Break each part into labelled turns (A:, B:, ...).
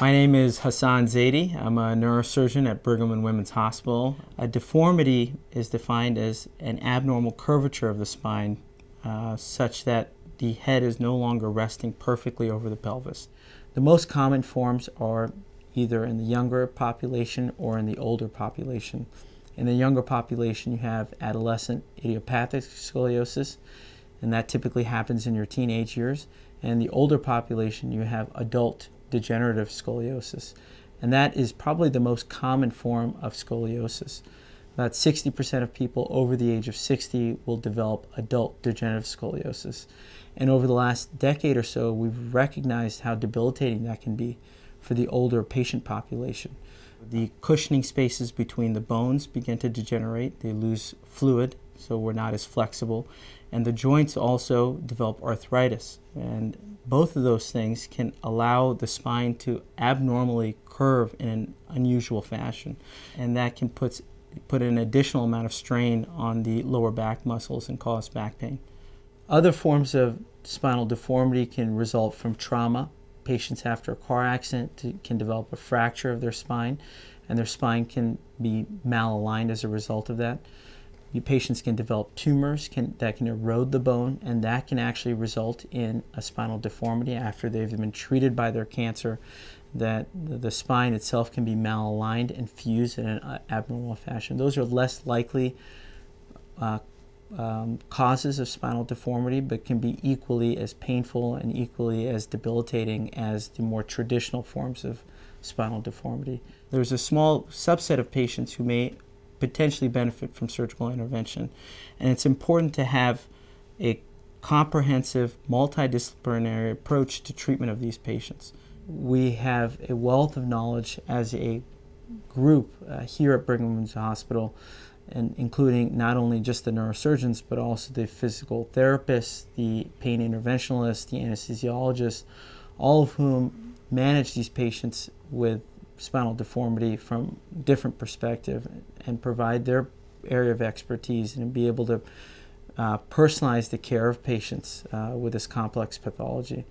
A: My name is Hasan Zaidi. I'm a neurosurgeon at Brigham and Women's Hospital. A deformity is defined as an abnormal curvature of the spine uh, such that the head is no longer resting perfectly over the pelvis. The most common forms are either in the younger population or in the older population. In the younger population, you have adolescent idiopathic scoliosis, and that typically happens in your teenage years. And the older population, you have adult degenerative scoliosis, and that is probably the most common form of scoliosis. About 60% of people over the age of 60 will develop adult degenerative scoliosis. And over the last decade or so, we've recognized how debilitating that can be for the older patient population. The cushioning spaces between the bones begin to degenerate, they lose fluid, so we're not as flexible. And the joints also develop arthritis. And both of those things can allow the spine to abnormally curve in an unusual fashion. And that can put, put an additional amount of strain on the lower back muscles and cause back pain. Other forms of spinal deformity can result from trauma, patients after a car accident can develop a fracture of their spine, and their spine can be malaligned as a result of that. Patients can develop tumors can, that can erode the bone, and that can actually result in a spinal deformity after they've been treated by their cancer. That the spine itself can be malaligned and fused in an abnormal fashion. Those are less likely uh, um, causes of spinal deformity, but can be equally as painful and equally as debilitating as the more traditional forms of spinal deformity. There's a small subset of patients who may potentially benefit from surgical intervention, and it's important to have a comprehensive, multidisciplinary approach to treatment of these patients. We have a wealth of knowledge as a group uh, here at Brigham Women's Hospital and including not only just the neurosurgeons but also the physical therapists, the pain interventionalists, the anesthesiologists, all of whom manage these patients with spinal deformity from different perspective and provide their area of expertise and be able to uh, personalize the care of patients uh, with this complex pathology.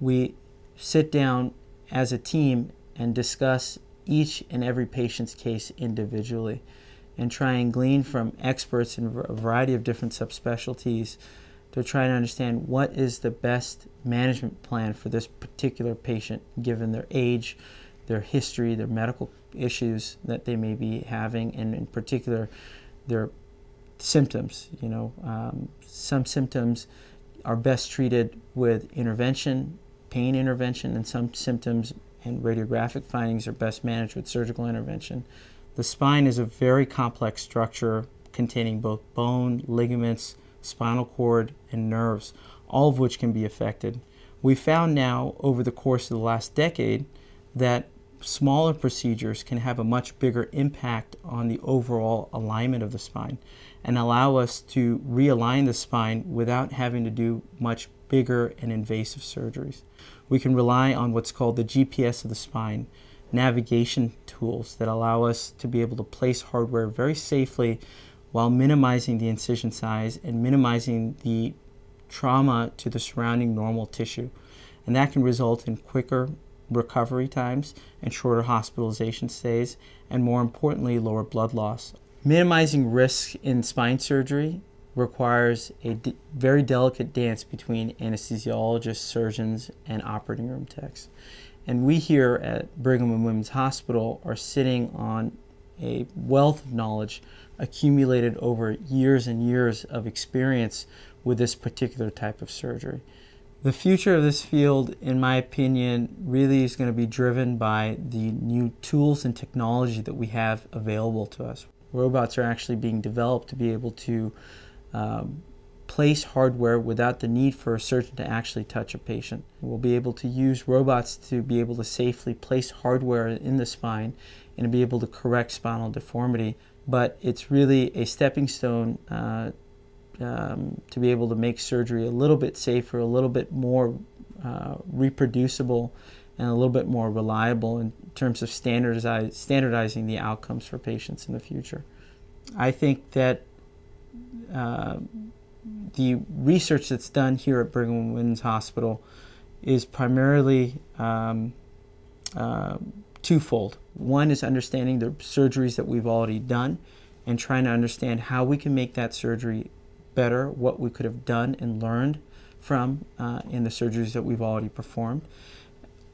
A: We sit down as a team and discuss each and every patient's case individually and try and glean from experts in a variety of different subspecialties to try to understand what is the best management plan for this particular patient given their age, their history, their medical issues that they may be having, and in particular their symptoms. You know, um, some symptoms are best treated with intervention, pain intervention, and some symptoms and radiographic findings are best managed with surgical intervention. The spine is a very complex structure containing both bone, ligaments, spinal cord, and nerves, all of which can be affected. We found now over the course of the last decade that smaller procedures can have a much bigger impact on the overall alignment of the spine and allow us to realign the spine without having to do much bigger and invasive surgeries. We can rely on what's called the GPS of the spine, navigation tools that allow us to be able to place hardware very safely while minimizing the incision size and minimizing the trauma to the surrounding normal tissue. And that can result in quicker recovery times and shorter hospitalization stays, and more importantly, lower blood loss. Minimizing risk in spine surgery requires a very delicate dance between anesthesiologists, surgeons, and operating room techs. And we here at Brigham and Women's Hospital are sitting on a wealth of knowledge accumulated over years and years of experience with this particular type of surgery. The future of this field, in my opinion, really is going to be driven by the new tools and technology that we have available to us. Robots are actually being developed to be able to um, place hardware without the need for a surgeon to actually touch a patient. We'll be able to use robots to be able to safely place hardware in the spine and be able to correct spinal deformity. But it's really a stepping stone uh, um, to be able to make surgery a little bit safer, a little bit more uh, reproducible, and a little bit more reliable in terms of standardize, standardizing the outcomes for patients in the future. I think that uh, the research that's done here at Brigham and Women's Hospital is primarily um, uh, twofold. One is understanding the surgeries that we've already done and trying to understand how we can make that surgery better, what we could have done and learned from uh, in the surgeries that we've already performed.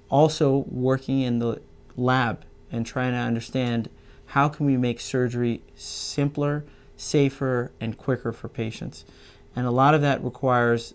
A: Also, working in the lab and trying to understand how can we make surgery simpler, safer, and quicker for patients. And a lot of that requires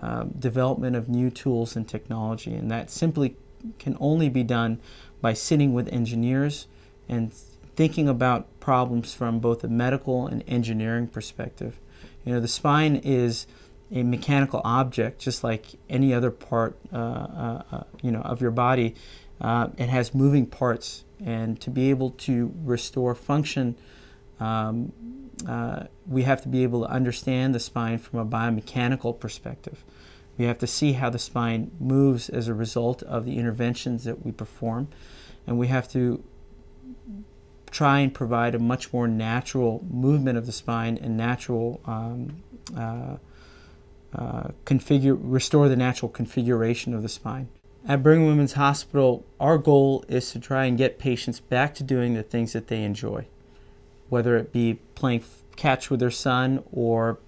A: uh, development of new tools and technology, and that simply can only be done by sitting with engineers and thinking about problems from both a medical and engineering perspective. You know, the spine is a mechanical object, just like any other part, uh, uh, uh, you know, of your body. Uh, it has moving parts, and to be able to restore function, um, uh, we have to be able to understand the spine from a biomechanical perspective. We have to see how the spine moves as a result of the interventions that we perform, and we have to try and provide a much more natural movement of the spine and natural um, uh, uh, configure, restore the natural configuration of the spine. At Brigham Women's Hospital, our goal is to try and get patients back to doing the things that they enjoy, whether it be playing catch with their son or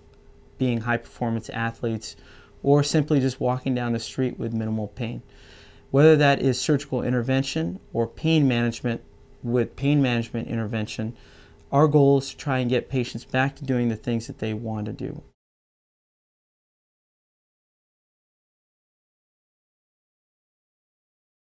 A: being high performance athletes or simply just walking down the street with minimal pain. Whether that is surgical intervention or pain management with pain management intervention, our goal is to try and get patients back to doing the things that they want to do.